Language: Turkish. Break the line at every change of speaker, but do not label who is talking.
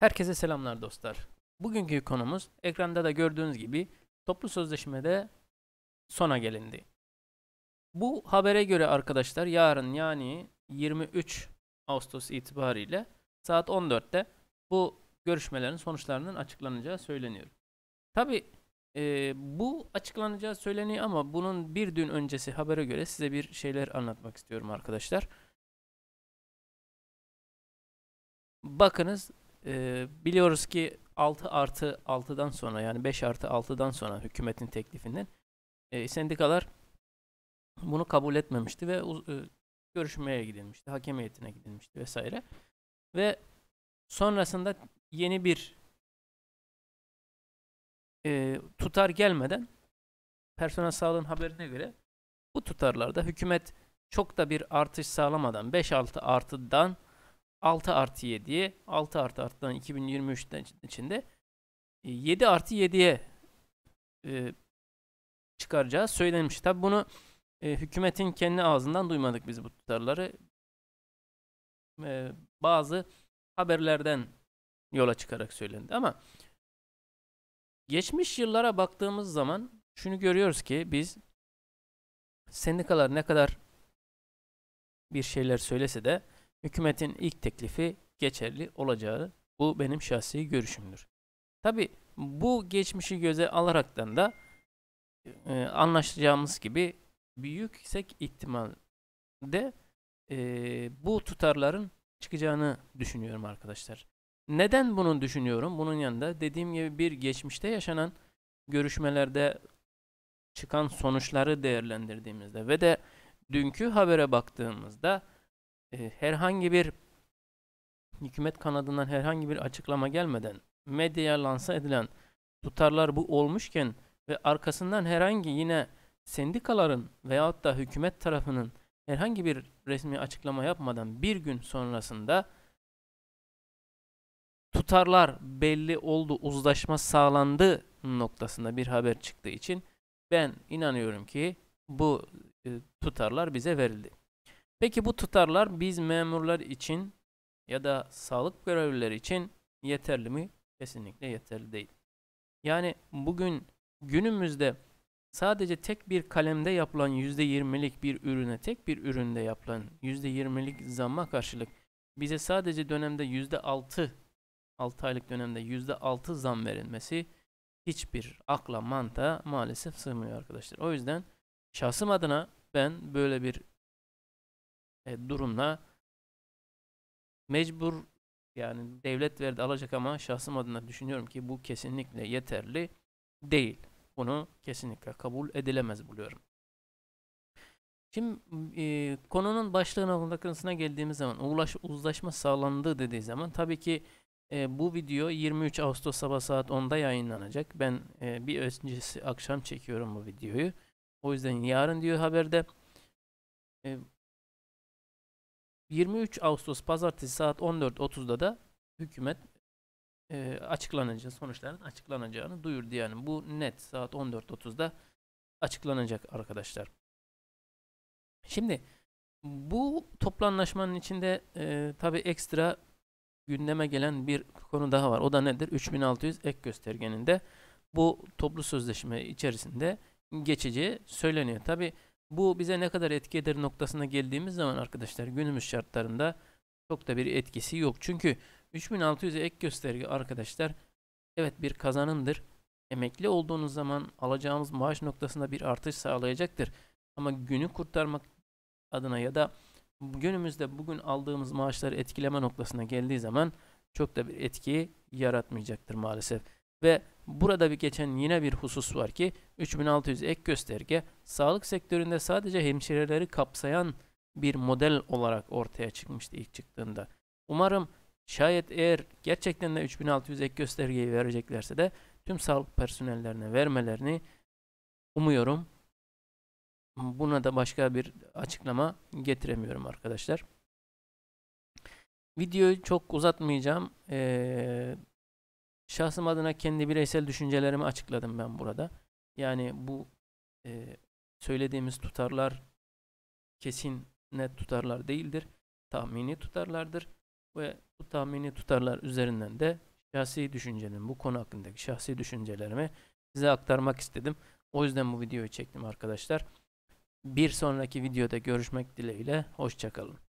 Herkese selamlar dostlar. Bugünkü konumuz ekranda da gördüğünüz gibi toplu sözleşmede sona gelindi. Bu habere göre arkadaşlar yarın yani 23 Ağustos itibariyle saat 14'te bu görüşmelerin sonuçlarının açıklanacağı söyleniyor. Tabi bu açıklanacağı söyleniyor ama bunun bir gün öncesi habere göre size bir şeyler anlatmak istiyorum arkadaşlar. Bakınız e, biliyoruz ki 6 artı 6'dan sonra yani 5 artı 6'dan sonra hükümetin teklifinden e, sendikalar bunu kabul etmemişti ve e, görüşmeye gidilmişti, hakem heyetine gidilmişti vesaire. Ve sonrasında yeni bir e, tutar gelmeden personel sağlığın haberine göre bu tutarlarda hükümet çok da bir artış sağlamadan 5-6 artıdan 6 artı 7'ye 6 artı arttan 2023'ten içinde 7 e, artı 7'ye e, çıkaracağı söylenmiş. Tabi bunu e, hükümetin kendi ağzından duymadık biz bu tutarları. E, bazı haberlerden yola çıkarak söylendi ama geçmiş yıllara baktığımız zaman şunu görüyoruz ki biz sendikalar ne kadar bir şeyler söylese de hükümetin ilk teklifi geçerli olacağı bu benim şahsi görüşümdür. Tabi bu geçmişi göze alaraktan da e, anlaşacağımız gibi büyük yüksek ihtimalde e, bu tutarların çıkacağını düşünüyorum arkadaşlar. Neden bunu düşünüyorum? Bunun yanında dediğim gibi bir geçmişte yaşanan görüşmelerde çıkan sonuçları değerlendirdiğimizde ve de dünkü habere baktığımızda e, herhangi bir hükümet kanadından herhangi bir açıklama gelmeden medyaya lanse edilen tutarlar bu olmuşken ve arkasından herhangi yine sendikaların veyahut da hükümet tarafının herhangi bir resmi açıklama yapmadan bir gün sonrasında tutarlar belli oldu, uzlaşma sağlandı noktasında bir haber çıktığı için ben inanıyorum ki bu e, tutarlar bize verildi. Peki bu tutarlar biz memurlar için ya da sağlık görevlileri için yeterli mi? Kesinlikle yeterli değil. Yani bugün günümüzde sadece tek bir kalemde yapılan %20'lik bir ürüne tek bir üründe yapılan %20'lik zamma karşılık bize sadece dönemde %6 6 aylık dönemde %6 zam verilmesi hiçbir akla mantığa maalesef sığmıyor arkadaşlar. O yüzden şahsım adına ben böyle bir durumla mecbur yani devlet verdi alacak ama şahsım adına düşünüyorum ki bu kesinlikle yeterli değil. Bunu kesinlikle kabul edilemez buluyorum. Şimdi e, konunun başlığı noktasına geldiğimiz zaman ulaş, uzlaşma sağlandı dediği zaman tabii ki e, bu video 23 Ağustos sabah saat 10'da yayınlanacak. Ben e, bir öncesi akşam çekiyorum bu videoyu. O yüzden yarın diyor haberde e, 23 Ağustos pazartesi saat 14.30'da da hükümet e, açıklanacağı sonuçların açıklanacağını duyurdu. Yani bu net saat 14.30'da açıklanacak arkadaşlar. Şimdi bu toplu anlaşmanın içinde e, tabi ekstra gündeme gelen bir konu daha var. O da nedir? 3600 ek göstergenin de bu toplu sözleşme içerisinde geçeceği söyleniyor. Tabi bize ne kadar etki eder noktasına geldiğimiz zaman arkadaşlar günümüz şartlarında çok da bir etkisi yok. Çünkü 3600 ek gösterge arkadaşlar evet bir kazanımdır. Emekli olduğunuz zaman alacağımız maaş noktasında bir artış sağlayacaktır. Ama günü kurtarmak adına ya da günümüzde bugün aldığımız maaşları etkileme noktasına geldiği zaman çok da bir etki yaratmayacaktır maalesef. Ve burada bir geçen yine bir husus var ki 3600 ek gösterge sağlık sektöründe sadece hemşireleri kapsayan bir model olarak ortaya çıkmıştı ilk çıktığında. Umarım şayet eğer gerçekten de 3600 ek göstergeyi vereceklerse de tüm sağlık personellerine vermelerini umuyorum. Buna da başka bir açıklama getiremiyorum arkadaşlar. Videoyu çok uzatmayacağım. Ee, Şahsım adına kendi bireysel düşüncelerimi açıkladım ben burada. Yani bu e, söylediğimiz tutarlar kesin net tutarlar değildir. Tahmini tutarlardır. Ve bu tahmini tutarlar üzerinden de şahsi düşüncelerimi, bu konu hakkındaki şahsi düşüncelerimi size aktarmak istedim. O yüzden bu videoyu çektim arkadaşlar. Bir sonraki videoda görüşmek dileğiyle. Hoşçakalın.